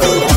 love.